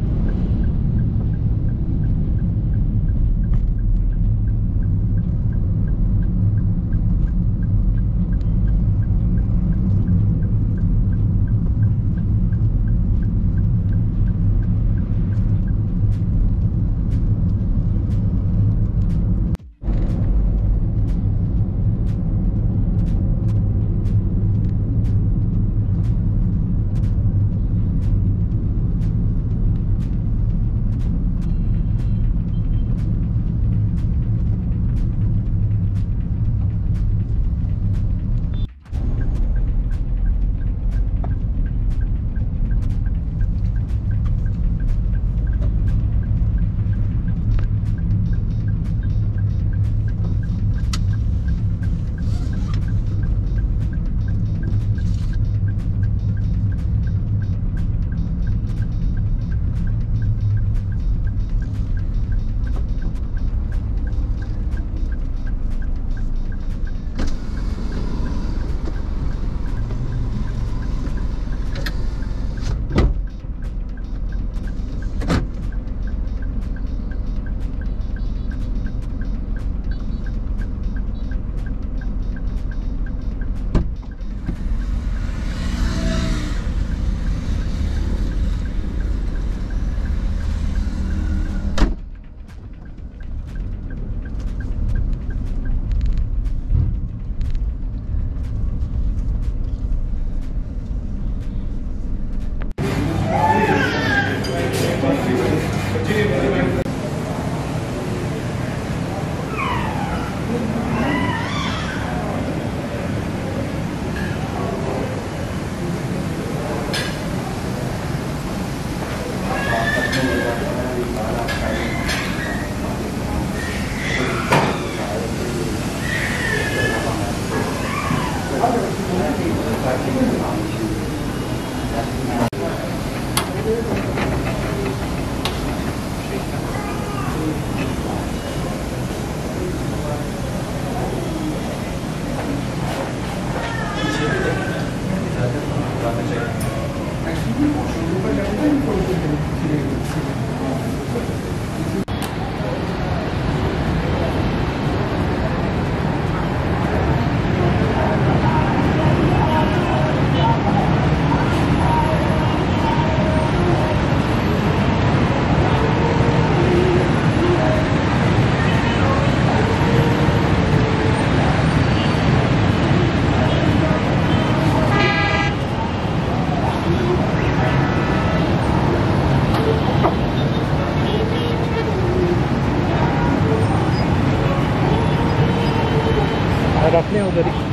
you Bak ne o garip.